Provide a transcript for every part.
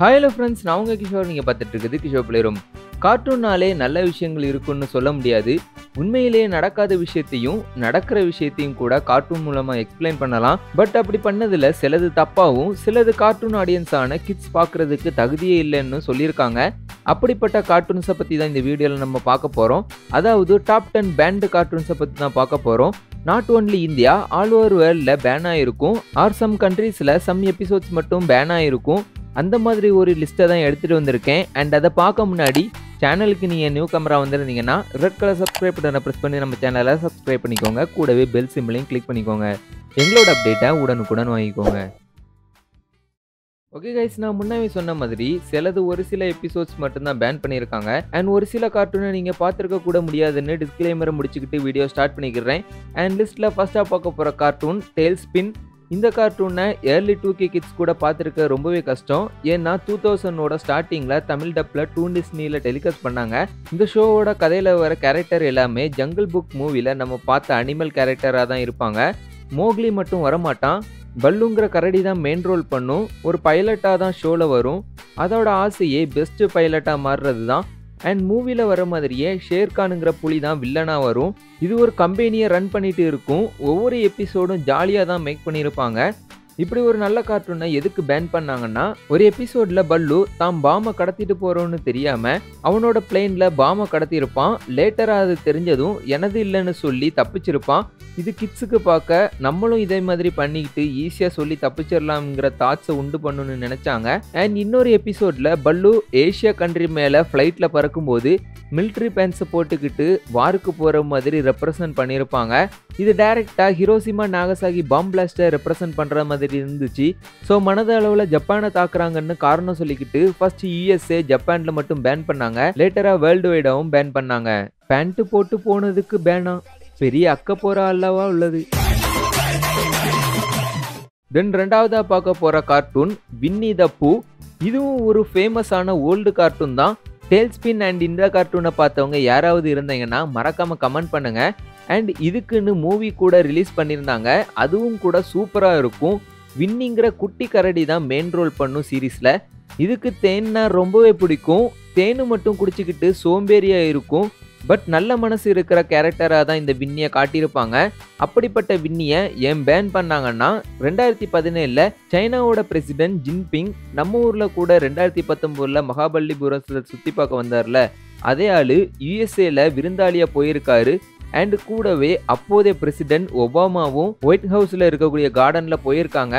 Hi hello friends நான் உங்கள் கிஷோர். நீங்கள் பார்த்துட்டு இருக்குது கிஷோர் பிளேரும் கார்ட்டூன்னாலே நல்ல விஷயங்கள் இருக்குன்னு சொல்ல முடியாது. உண்மையிலேயே நடக்காத விஷயத்தையும் நடக்கிற விஷயத்தையும் கூட கார்ட்டூன் மூலமாக எக்ஸ்பிளைன் பண்ணலாம். பட் அப்படி பண்ணதில் சிலது தப்பாகவும் சிலது கார்ட்டூன் ஆடியன்ஸான கிட்ஸ் பார்க்குறதுக்கு தகுதியே இல்லைன்னு சொல்லியிருக்காங்க. அப்படிப்பட்ட கார்ட்டூன்ஸை பற்றி தான் இந்த வீடியோவில் நம்ம பார்க்க போகிறோம் அதாவது டாப் டென் பேண்டு கார்ட்டூன்ஸை பற்றி தான் பார்க்க போகிறோம் not only India all over வேர்ல்டில் பேன் ஆகிருக்கும் ஆர் சம் கண்ட்ரீஸில் சம் எபிசோட்ஸ் மட்டும் பேன் ஆகிருக்கும் அந்த மாதிரி ஒரு லிஸ்ட்டை தான் எடுத்துகிட்டு வந்திருக்கேன். அண்ட் அதை பார்க்க முன்னாடி சேனலுக்கு நீங்கள் நியூ கேமரா வந்திருந்தீங்கன்னா ரெட் கலர் சப்ஸ்கிரைப் பட்டனை ப்ரெஸ் பண்ணி நம்ம சேனலை சப்ஸ்கிரைப் பண்ணிக்கோங்க. கூடவே பெல் சிம்பிளையும் கிளிக் பண்ணிக்கோங்க. எங்களோட அப்டேட்டை உடனுக்குடன் வாங்கிக்கோங்க. ஓகே கைஸ் நான் முன்னாவே சொன்ன மாதிரி சிலது ஒரு சில எபிசோட்ஸ் மட்டும்தான் பேன் பண்ணியிருக்காங்க. அண்ட் ஒரு சில கார்ட்டூனை நீங்கள் பார்த்துருக்க கூட முடியாதுன்னு டிஸ்கிளைமரை முடிச்சுக்கிட்டு வீடியோ ஸ்டார்ட் பண்ணிக்கிறேன். அண்ட் லிஸ்ட்டில் ஃபஸ்ட்டாக பார்க்க போகிற கார்ட்டூன் டேல் ஸ்பின் இந்த கார்ட்டூனை ஏர்லி டூ கே கிட்ஸ் கூட பார்த்துருக்க ரொம்பவே கஷ்டம். ஏன்னா டூ தௌசண்டோட ஸ்டார்டிங்கில் தமிழ் டப்பில் டூன் டிஸ்னியில் டெலிகாஸ்ட் பண்ணாங்க. இந்த ஷோவோட கதையில் வர கேரக்டர் எல்லாமே ஜங்கிள் புக் மூவியில் நம்ம பார்த்த அனிமல் கேரக்டராக தான் இருப்பாங்க. மோக்லி மட்டும் வரமாட்டான். பல்லுங்கிற கரடி தான் மெயின் ரோல் பண்ணும். ஒரு பைலட்டாக தான் ஷோவில் வரும். அதோட ஆசையே பெஸ்ட்டு பைலட்டாக மாறுறது தான் அண்ட் மூவியில் வர மாதிரியே ஷேர்கானுங்கிற புலி தான் வில்லனாக வரும். இது ஒரு கம்பெனியை ரன் பண்ணிட்டு இருக்கும். ஒவ்வொரு எபிசோடும் ஜாலியாக தான் மேக் பண்ணியிருப்பாங்க இப்படி ஒரு நல்ல கார்ட்டூனை எதுக்கு பேன் பண்ணாங்கன்னா ஒரு எபிசோட்ல பல்லு தான் பாமை கடத்திட்டு போகிறோன்னு தெரியாமல் அவனோட பிளேன்ல பாமை கடத்தியிருப்பான். லேட்டரா அது தெரிஞ்சதும் எனது இல்லைன்னு சொல்லி தப்பிச்சிருப்பான். இது கிட்ஸுக்கு பார்க்க நம்மளும் இதே மாதிரி பண்ணிக்கிட்டு ஈஸியாக சொல்லி தப்பிச்சிடலாம்ங்கிற தாட்ஸை உண்டு பண்ணணும்னு நினச்சாங்க. அண்ட் இன்னொரு எபிசோடில் பல்லு ஏஷியா கண்ட்ரி மேலே ஃப்ளைட்டில் பறக்கும்போது மிலிட்ரி பேண்ட்ஸை போட்டுக்கிட்டு வாருக்கு போகிற மாதிரி ரெப்ரசன்ட் பண்ணியிருப்பாங்க. இது டைரெக்டாக ஹிரோசிமா நாகசாகி பாம் பிளாஸ்டை ரெப்ரசன்ட் பண்ணுற மாதிரி இருந்துச்சு. ஸோ மனத அளவில் ஜப்பானை தாக்குறாங்கன்னு காரணம் சொல்லிக்கிட்டு ஃபர்ஸ்ட் யூஎஸ்ஏ ஜப்பானில் மட்டும் பேன் பண்ணாங்க. லேட்டராக வேர்ல்டு வைடாவும் பேன் பண்ணாங்க. பேண்ட்டு போட்டு போனதுக்கு பேனா பெரிய அக்க போகிற அல்லவா உள்ளது. தென் ரெண்டாவதாக பார்க்க போகிற கார்ட்டூன் வின்னி த பூ இதுவும் ஒரு ஃபேமஸான ஓல்டு கார்ட்டூன் தான். டேல்ஸ்பின் அண்ட் இந்த கார்ட்டூனை பார்த்தவங்க யாராவது இருந்தீங்கன்னா மறக்காமல் கமெண்ட் பண்ணுங்கள் அண்ட் இதுக்குன்னு மூவி கூட ரிலீஸ் பண்ணியிருந்தாங்க. அதுவும் கூட சூப்பராக இருக்கும். வின்னிங்கிற குட்டி கரடி தான் மெயின் ரோல் பண்ணும் சீரீஸில் இதுக்கு தேன்னா ரொம்பவே பிடிக்கும். தேனு மட்டும் குடிச்சிக்கிட்டு சோம்பேறியாக இருக்கும். பட் நல்ல மனசு இருக்கிற கேரக்டராக தான் இந்த வின்னியை காட்டியிருப்பாங்க. அப்படிப்பட்ட வின்னியை ஏன் பேன் பண்ணாங்கன்னா ரெண்டாயிரத்தி பதினேழில் சைனாவோட பிரசிடென்ட் ஜின்பிங் நம்ம ஊரில் கூட ரெண்டாயிரத்தி பத்தொம்போதில் மகாபலிபுரத்தில் சுற்றி பார்க்க வந்தார்ல. அதே ஆள் யுஎஸ்ஏல விருந்தாளியாக போயிருக்காரு. அண்ட் கூடவே அப்போதைய பிரசிடென்ட் ஒபாமாவும் ஒயிட் ஹவுஸில் இருக்கக்கூடிய கார்டனில் போயிருக்காங்க.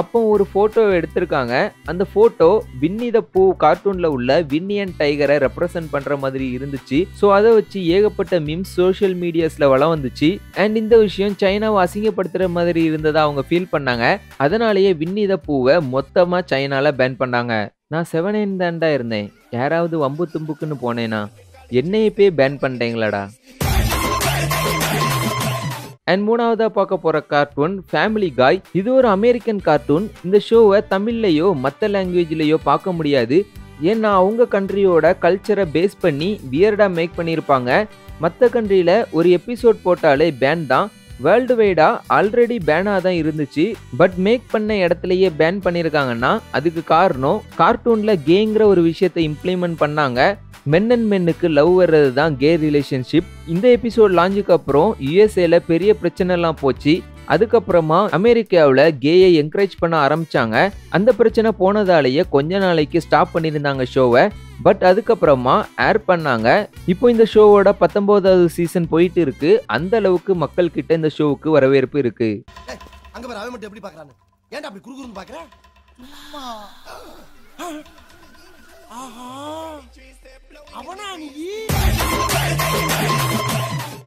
அப்போ ஒரு ஃபோட்டோ எடுத்திருக்காங்க. அந்த ஃபோட்டோ வின்னி த பூ கார்ட்டூனில் உள்ள வின்னியன் டைகரை ரெப்ரசன்ட் பண்ணுற மாதிரி இருந்துச்சு. ஸோ அதை வச்சு ஏகப்பட்ட மிம்ஸ் சோஷியல் மீடியாஸில் வளம் வந்துச்சு. அண்ட் இந்த விஷயம் சைனாவை அசிங்கப்படுத்துகிற மாதிரி இருந்ததாக அவங்க ஃபீல் பண்ணாங்க. அதனாலேயே வின்னி த பூவை மொத்தமாக சைனாவில் பேன் பண்ணாங்க. நான் செவன் தாண்டா இருந்தேன். யாராவது வம்பு தும்புக்குன்னு போனேனா? என்னையப்பே பேன் பண்ணிட்டீங்களாடா? அண்ட் மூணாவதாக பார்க்க போகிற கார்ட்டூன் ஃபேமிலி காய் இது ஒரு அமெரிக்கன் கார்ட்டூன் இந்த ஷோவை தமிழ்லையோ மற்ற லாங்குவேஜ்லேயோ பார்க்க முடியாது. ஏன்னா அவங்க கண்ட்ரியோட கல்ச்சரை பேஸ் பண்ணி வியர்டாக மேக் பண்ணியிருப்பாங்க. மற்ற கண்ட்ரியில் ஒரு எபிசோட் போட்டாலே பேன் தான். வேர்ல்டு வைடாக ஆல்ரெடி பேனாக தான் இருந்துச்சு. பட் மேக் பண்ண இடத்துலையே பேன் பண்ணியிருக்காங்கன்னா அதுக்கு காரணம் கார்ட்டூனில் கேங்கிற ஒரு விஷயத்தை இம்ப்ளிமெண்ட் பண்ணாங்க. மென் அண்ட் மென்னுக்கு லவ் வர்றது தான் கே ரிலேஷன்ஷிப் இந்த எபிசோட் லாஞ்சுக்கு அப்புறம் யூஎஸ்ஏல பெரிய பிரச்சனைலாம் போச்சு. அதுக்கப்புறமா அமெரிக்காவில் கேயை என்கரேஜ் பண்ண ஆரம்பிச்சாங்க. அந்த பிரச்சனை போனதாலேயே கொஞ்ச நாளைக்கு ஸ்டாப் பண்ணியிருந்தாங்க ஷோவை பட் அதுக்கப்புறமா ஏர் பண்ணாங்க. இப்போ இந்த ஷோவோட பத்தொன்பதாவது சீசன் போயிட்டு இருக்கு. அந்த அளவுக்கு மக்கள் கிட்ட இந்த ஷோவுக்கு வரவேற்பு இருக்கு. அங்க பாரு அவன் மட்டும் எப்படி பாக்குறான்னு. ஏன்டா அப்படி குறுகுறுன்னு பாக்குற?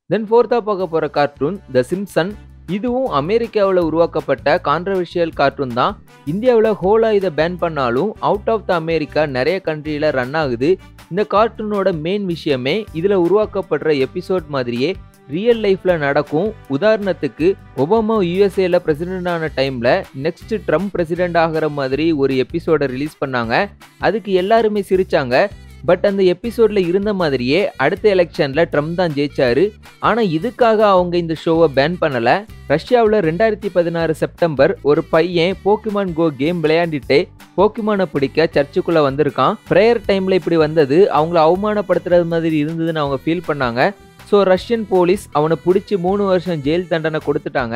தென் ஃபோர்த்தா பார்க்க போகிற கார்ட்டூன் த சிம்சன் இதுவும் அமெரிக்காவில் உருவாக்கப்பட்ட கான்ட்ரவர்ஷியல் கார்ட்டூன் தான். இந்தியாவில் ஹோலா இதை பேன் பண்ணாலும் அவுட் ஆஃப் த அமெரிக்கா நிறைய கண்ட்ரியில் ரன் ஆகுது. இந்த கார்ட்டூனோட மெயின் விஷயமே இதில் உருவாக்கப்படுற எபிசோட் மாதிரியே ரியல் லைஃப்பில் நடக்கும். உதாரணத்துக்கு ஒபாமா யூஎஸ்ஏல பிரசிடென்ட் ஆன டைமில் நெக்ஸ்ட் ட்ரம்ப் பிரசிடென்ட் ஆகிற மாதிரி ஒரு எபிசோடை ரிலீஸ் பண்ணாங்க. அதுக்கு எல்லாருமே சிரிச்சாங்க. பட் அந்த எபிசோடில் இருந்த மாதிரியே அடுத்த எலெக்ஷனில் ட்ரம்ப் தான் ஜெயிச்சாரு. ஆனால் இதுக்காக அவங்க இந்த ஷோவை பேன் பண்ணல. ரஷ்யாவில் ரெண்டாயிரத்தி பதினாறு செப்டம்பர் ஒரு பையன் போக்கிமான் கோ கேம் விளையாண்டுட்டு போக்கிமானை பிடிக்க சர்ச்சுக்குள்ளே வந்திருக்கான். ப்ரேயர் டைமில் இப்படி வந்தது அவங்கள அவமானப்படுத்துறது மாதிரி இருந்ததுன்னு அவங்க ஃபீல் பண்ணாங்க. ஸோ ரஷ்யன் போலீஸ் அவனை பிடிச்சி மூணு வருஷம் ஜெயில் தண்டனை கொடுத்துட்டாங்க.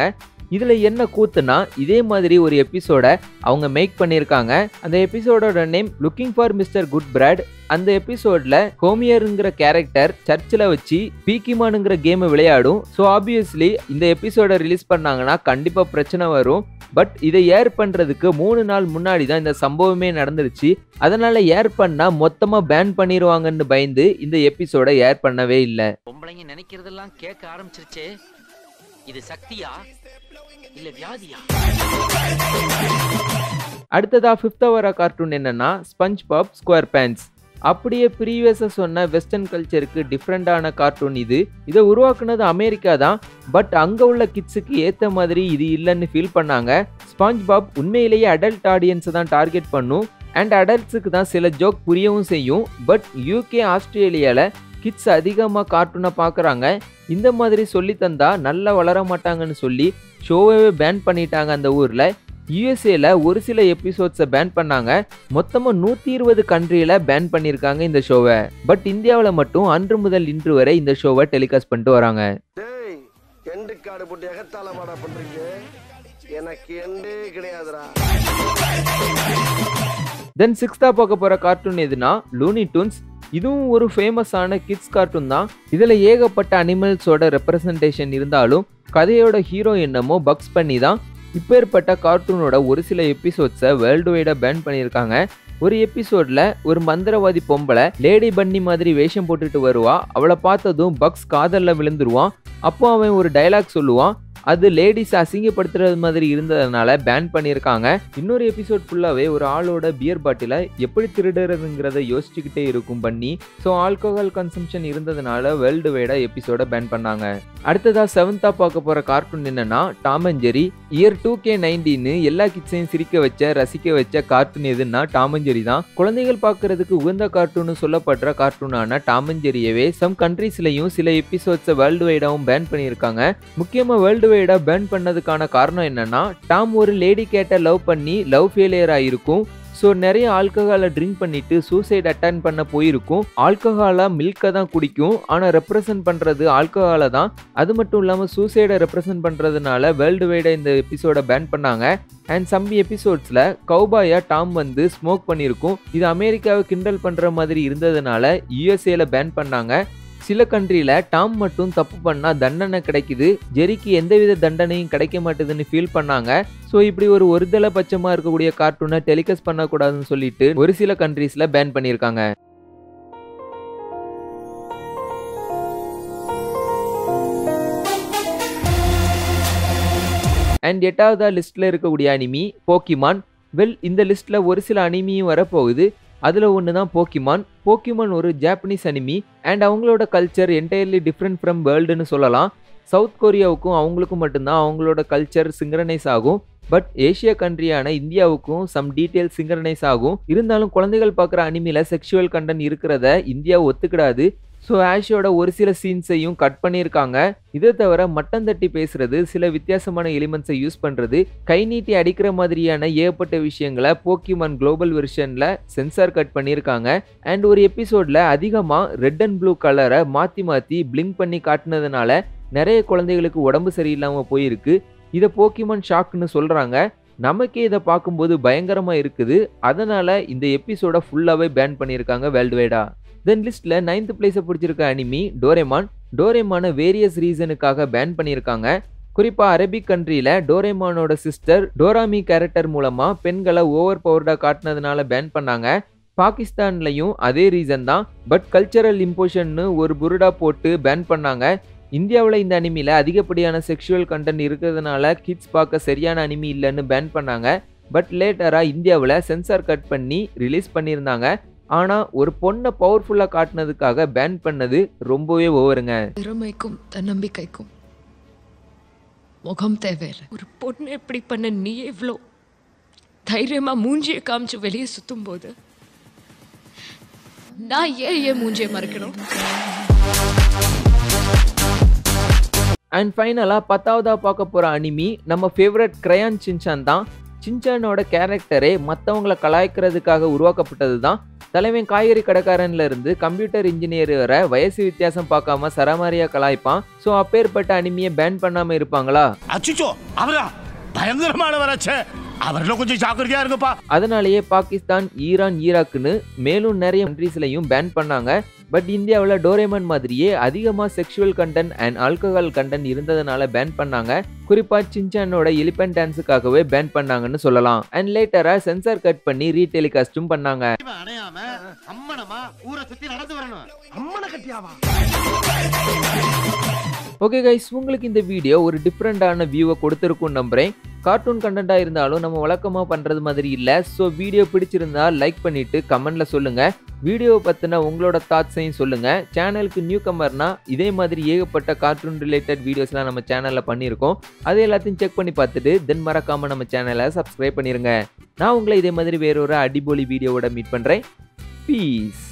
இதில் என்ன கூத்துனா இதே மாதிரி ஒரு எபிசோட அவங்க மேக் பண்ணியிருக்காங்க அந்த எபிசோடோட name looking for mister good brad அந்த எபிசோட்ல ஹோமியருங்கிற கேரக்டர் சர்ச்சில் வச்சு பீக்கிமானுங்கிற கேமை விளையாடும். ஸோ ஆப்வியஸ்லி இந்த எபிசோடை ரிலீஸ் பண்ணாங்கன்னா கண்டிப்பாக பிரச்சனை வரும். பட் இதை ஏர் பண்ணுறதுக்கு மூணு நாள் முன்னாடி தான் இந்த சம்பவமே நடந்துருச்சு. அதனால ஏர் பண்ணால் மொத்தமாக பேன் பண்ணிடுவாங்கன்னு பயந்து இந்த எபிசோட ஏர் பண்ணவே இல்லை. பொம்பளைங்க நினைக்கிறதெல்லாம் கேட்க ஆரம்பிச்சிருச்சே. இது சக்தியா? இல்ல வியாதியா? அடுத்ததா ஃபிஃப்த் வர கார்ட்டூன் என்னன்னா ஸ்பஞ்ச் பாப் ஸ்கொயர் பேண்ட்ஸ் அப்படியே ப்ரீவியஸாக சொன்ன வெஸ்டர்ன் கல்ச்சருக்கு டிஃப்ரெண்டான கார்ட்டூன் இது. இதை உருவாக்குனது அமெரிக்கா தான். பட் அங்கே உள்ள கிட்ஸுக்கு ஏற்ற மாதிரி இது இல்லைன்னு ஃபீல் பண்ணாங்க. ஸ்பாஞ்ச் பாப் உண்மையிலேயே அடல்ட் ஆடியன்ஸை தான் டார்கெட் பண்ணும். அண்ட் அடல்ட்ஸுக்கு தான் சில ஜோக் புரியவும் செய்யும். பட் யூகே ஆஸ்திரேலியாவில் கிட்ஸ் அதிகமாக கார்ட்டூனை பார்க்குறாங்க. இந்த மாதிரி சொல்லி தந்தா நல்லா வளர மாட்டாங்கன்னு சொல்லி ஷோவே பேன் பண்ணிட்டாங்க அந்த ஊரில். யூஎஸ்ஏல ஒரு சில எபிசோட்ஸை பேன் பண்ணாங்க. மொத்தமாக நூற்றி இருபது கண்ட்ரியில் பேன் பண்ணியிருக்காங்க இந்த ஷோவை பட் இந்தியாவில் மட்டும் அன்று முதல் இன்று வரை இந்த ஷோவை டெலிகாஸ்ட் பண்ணிட்டு வராங்க. எனக்கு எண்டே கிடையாதுடா. தென் சிக்ஸ்த்தாக பார்க்க போகிற கார்ட்டூன் எதுனா? லூனி டூன்ஸ் இதுவும் ஒரு ஃபேமஸான கிட்ஸ் கார்ட்டூன் தான். இதில் ஏகப்பட்ட அனிமல்ஸோட ரெப்ரசன்டேஷன் இருந்தாலும் கதையோட ஹீரோ என்னமோ பக்ஸ் பண்ணி தான். இப்பேற்பட்ட கார்ட்டூனோட ஒரு சில எபிசோட்ஸை வேர்ல்டு வைடாக பேன் பண்ணியிருக்காங்க. ஒரு எபிசோடில் ஒரு மந்திரவாதி பொம்பளை லேடி பன்னி மாதிரி வேஷம் போட்டுட்டு வருவா. அவளை பார்த்ததும் பக்ஸ் காதலில் விழுந்துருவான். அப்போ அவன் ஒரு டைலாக் சொல்லுவான். அது லேடிஸ் அசிங்கப்படுத்துறது மாதிரி இருந்ததுனால பேன் பண்ணியிருக்காங்க. இன்னொரு எபிசோட் ஃபுல்லாகவே ஒரு ஆளோட பியர் பாட்டிலை எப்படி திருடுறதுங்கிறத யோசிச்சுக்கிட்டே இருக்கும் பண்ணி. ஸோ ஆல்கோஹால் கன்சம்ஷன் இருந்ததுனால வேர்ல்டு வைடாக எபிசோட பேன் பண்ணாங்க. அடுத்ததாக செவன்த்தாக பார்க்க போகிற கார்ட்டூன் என்னன்னா Tom and Jerry year two K நைன்டீன்னு எல்லா கிட்ஸையும் சிரிக்க வச்ச ரசிக்க வச்ச கார்ட்டூன் எதுன்னா டாம் ஜெரி தான். குழந்தைகள் பார்க்கறதுக்கு உகந்த கார்ட்டூன் சொல்லப்படுற கார்ட்டூனான டாம் சம் கண்ட்ரீஸ்லையும் சில எபிசோட்ஸை வேர்ல்டு வைடாகவும் பேன் பண்ணியிருக்காங்க. முக்கியமாக வேர்ல்டு வைடாக பேன் பண்ணதுக்கான காரணம் என்னன்னா டாம் ஒரு லேடி கேட்டை லவ் பண்ணி லவ் ஃபெயிலியர் ஆகிருக்கும் ஸோ நிறைய ஆல்கஹாலை ட்ரிங்க் பண்ணிட்டு சூசைட் அட்டன் பண்ண போயிருக்கும். ஆல்கஹாலாக மில்கை தான் குடிக்கும். ஆனால் ரெப்ரசன்ட் பண்ணுறது ஆல்கஹாலை தான். அது மட்டும் இல்லாமல் சூசைடை ரெப்ரசன்ட் பண்ணுறதுனால வேர்ல்டு வைடாக இந்த எபிசோடை பேன் பண்ணாங்க. அண்ட் சம் எபிசோட்ஸில் கௌபாயா டாம் வந்து ஸ்மோக் பண்ணியிருக்கும். இது அமெரிக்காவை கிண்டல் பண்ணுற மாதிரி இருந்ததுனால யூஎஸ்ஏல பேன் பண்ணாங்க. சில கண்ட்ரியில் டாம் மட்டும் தப்பு பண்ணால் தண்டனை கிடைக்குது. ஜெரிக்கு எந்தவித தண்டனையும் கிடைக்க மாட்டேதுன்னு ஃபீல் பண்ணாங்க. ஸோ இப்படி ஒரு ஒருதலை பட்சமாக இருக்கக்கூடிய கார்ட்டூனை டெலிகாஸ்ட் பண்ணக்கூடாதுன்னு சொல்லிட்டு ஒரு சில கண்ட்ரீஸில் பேன் பண்ணியிருக்காங்க. அண்ட் எட்டாவதா லிஸ்ட்டில் இருக்கக்கூடிய அனிமி போக்கிமான் வெல் இந்த லிஸ்ட்டில் ஒரு சில அனிமியும் வரப்போகுது. அதில் ஒன்று தான் போக்கிமான். போக்கிமான் ஒரு ஜாப்பனீஸ் அனிமி. அண்ட் அவங்களோட கல்ச்சர் என்டையர்லி டிஃப்ரெண்ட் ஃப்ரம் வேர்ல்டுன்னு சொல்லலாம். சவுத் கொரியாவுக்கும் அவங்களுக்கும் மட்டும்தான் அவங்களோட கல்ச்சர் சிங்க்ரனைஸ் ஆகும். பட் ஏஷியா கண்ட்ரியான இந்தியாவுக்கும் சம் டீட்டெயில் சிங்க்ரனைஸ் ஆகும். இருந்தாலும் குழந்தைகள் பார்க்குற அனிமியில் செக்ஷுவல் கண்டென்ட் இருக்கிறத இந்தியா ஒத்துக்கிடாது. ஸோ ஆஷோட ஒரு சில சீன்ஸையும் கட் பண்ணியிருக்காங்க. இதை தவிர மட்டம் தட்டி பேசுறது சில வித்தியாசமான எலிமெண்ட்ஸை யூஸ் பண்ணுறது கை நீட்டி அடிக்கிற மாதிரியான ஏகப்பட்ட விஷயங்களை போக்கிமான் குளோபல் வெர்ஷனில் சென்சார் கட் பண்ணியிருக்காங்க. அண்ட் ஒரு எபிசோடில் அதிகமாக ரெட் அண்ட் ப்ளூ கலரை மாற்றி மாற்றி பிளிங்க் பண்ணி காட்டினதுனால நிறைய குழந்தைகளுக்கு உடம்பு சரியில்லாமல் போயிருக்கு. இதை போக்கிமான் ஷாக்னு சொல்கிறாங்க நமக்கே இதை பார்க்கும்போது பயங்கரமாக இருக்குது. அதனால் இந்த எபிசோட ஃபுல்லாகவே பேன் பண்ணியிருக்காங்க வேர்ல்டு வைடா தென் லிஸ்ட்டில் நைன்த் பிளேஸை பிடிச்சிருக்க அனிமி டோரேமான் டோரேமான வேரியஸ் ரீசனுக்காக பேன் பண்ணியிருக்காங்க குறிப்பாக அரபிக் கண்ட்ரியில் டோரேமானோட சிஸ்டர் டோராமி கேரக்டர் மூலமாக பெண்களை ஓவர் பவர்டாக காட்டினதுனால பேன் பண்ணாங்க. பாகிஸ்தான்லையும் அதே ரீசன் தான். பட் கல்ச்சரல் இம்போஷன்னு ஒரு புருடா போட்டு பேன் பண்ணாங்க. இந்தியாவில் இந்த அனிமியில் அதிகப்படியான செக்ஷுவல் கண்டென்ட் இருக்கிறதுனால கிட்ஸ் பார்க்க சரியான அனிமி இல்லைன்னு பேன் பண்ணாங்க. பட் லேட்டராக இந்தியாவில் சென்சார் கட் பண்ணி ரிலீஸ் பண்ணியிருந்தாங்க. ஆனால் ஒரு பொண்ணை பவர்ஃபுல்லாக காட்டினதுக்காக பேன் பண்ணது ரொம்பவே ஓவருங்க. திறமைக்கும் தன்னம்பிக்கைக்கும். முகம் தேவையில்லை. ஒரு பொண்ணு எப்படி பண்ண நீ எவ்வளோ தைரியமா மூஞ்சியை காமிச்சு வெளியே சுத்தும் போது நான் ஏன் ஏன் மூஞ்சியை மறைக்கணும்? அண்ட் ஃபைனலாக பத்தாவதாக பார்க்க போகிற அனிமி நம்ம ஃபேவரட் கிரையான் சின்சான் தான். சின்சானோட கேரக்டரே மற்றவங்கள கலாய்க்கிறதுக்காக உருவாக்கப்பட்டது தான் தலைவன் காய்கறி கடைக்காரன்ல இருந்து கம்ப்யூட்டர் இன்ஜினியர் வர வயசு வித்தியாசம் பார்க்காம சரமாரியா கலாய்ப்பான். ஸோ அப்பேற்பட்ட அனிமையை பேன் பண்ணாம இருப்பாங்களா? அச்சுச்சோ அவரா பயங்கரமானவராச்சே. அவர்ல கொஞ்சம் ஜாக்கிரதையா இருங்கப்பா. அதனாலேயே பாகிஸ்தான் ஈரான் ஈராக்குன்னு மேலும் நிறைய கண்ட்ரீஸ்லையும் பேன் பண்ணாங்க. பட் இந்தியாவில் டோரேமான் மாதிரியே அதிகமாக sexual content and alcohol content இருந்ததுனால பேன் பண்ணாங்க. குறிப்பாக சின்சானோட எலிபென்ட் டான்ஸுக்காகவே பேன் பண்ணாங்கன்னு சொல்லலாம். அண்ட் லேட்டராக சென்சார் கட் பண்ணி ரீடெலிகாஸ்டும் பண்ணாங்க. அம்மனமா ஊரை சுத்தி நடந்து வரணும். அம்மனை கட்டியாவா? ஓகே கைஸ் உங்களுக்கு இந்த வீடியோ ஒரு டிஃப்ரெண்டான வியூவை கொடுத்துருக்கும் நம்புறேன். கார்ட்டூன் கண்டென்ட்டாக இருந்தாலும் நம்ம வழக்கமாக பண்ணுறது மாதிரி இல்லை. ஸோ வீடியோ பிடிச்சிருந்தா லைக் பண்ணிவிட்டு கமெண்டில் சொல்லுங்கள் வீடியோவை பற்றின உங்களோட தாட்ஸையும் சொல்லுங்கள் சேனலுக்கு நியூ கமர்னால் இதே மாதிரி ஏகப்பட்ட கார்ட்டூன் ரிலேட்டட் வீடியோஸ்லாம் நம்ம சேனலில் பண்ணியிருக்கோம். அது எல்லாத்தையும் செக் பண்ணி பார்த்துட்டு தென் மறக்காமல் நம்ம சேனலை சப்ஸ்கிரைப் பண்ணிருங்க. நான் உங்களை இதே மாதிரி வேறொரு அடிபொலி வீடியோவோட மீட் பண்ணுறேன் பீஸ்